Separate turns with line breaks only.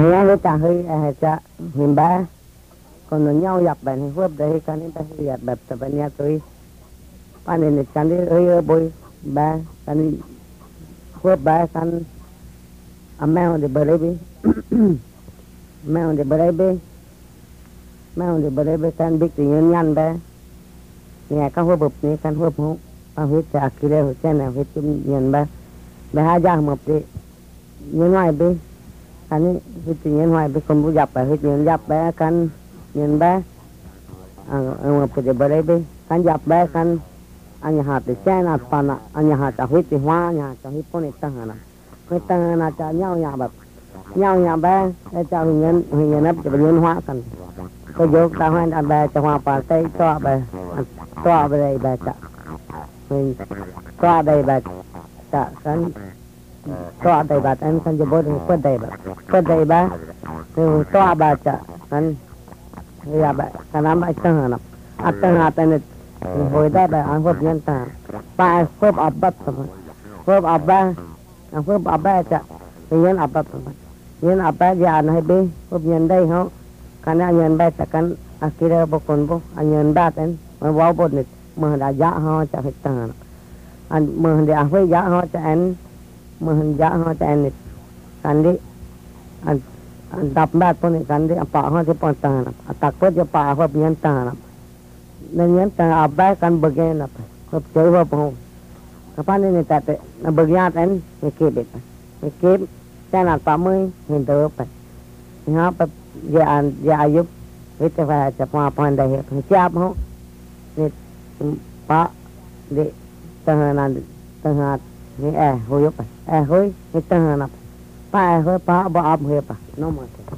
Yang kita hui eh cha himba kono nyau yap ban huap dai nên ta hui yap bap ta ban ya tui pan ni kan ni hui boy ba kan huap ba kan amount de barebi amount de barebi amount de barebi kan big tin yan yan ba nhà các hua bụp ni kan huap hu pa hui cha kia hu cha na huyết tum yan ba ba ha ja mập đi như ngoài đi อันนี้คือจริงเห็นหอยเป็นคนบุยับไปเฮ็ดเงินยับไปกันเงินไปเอาเอาไปเดี๋ยวไปไปกันยับไปกันอันนี้หาติแช่นาปานะอันนี้หาจะหุ่ยติหัวอันนี้หาจะหุ่ยปนิตังนะหุ่ยตังนะจะเงี้ยวหยาแบบเงี้ยวหยาไปแล้วจะหุ่ยเงินหุ่ยเงินนับจะไปเงินหัวกันก็ยกตาหันอันไปจะหัวปาเต้ต่อไปต่อไปเลยไปจะหุ่ยต่อไปไปจะกันตัวใดบาดอันสัญญบุตรเพื่อใดบาดเพื่อใดบาดคือตัวบาดจะนั้นเรียบกระนั้นไปเสนออัตนาเป็นหวยได้ไปอันพบยันตาไปพบอับบัตสมัยพบอับบาอันพบอับบาจะเยันอับบัตสมัยยันอับบาจะอันให้บีพบยันได้เขาขณะยันบาดจะกันอักเสบบุคนบุอันยันบาดเองมันว้าวบุตรนิดมือได้ยะเขาจะเหตุการณ์อันมือได้อักเสบยะเขาจะเอ็ mohon ja ha ta ne kande an dap ba ko ne kande pa ha ke pa ta na atak pa je pa ha bian ta na ne ne ta abba kan bage na pa ko chai ba pa ka pa ne ne ta te na bagya ta ne ke be pa ne ke ta na pa me ne do pa ha pa je an je ayub he te va cha pa pa nda he pa cha ba ne pa de ta na ta na Eh, huyup. Eh, huy. Itu nganap. Pak, eh, huy. Pak, abu-abu, huyup. Nomor, teh.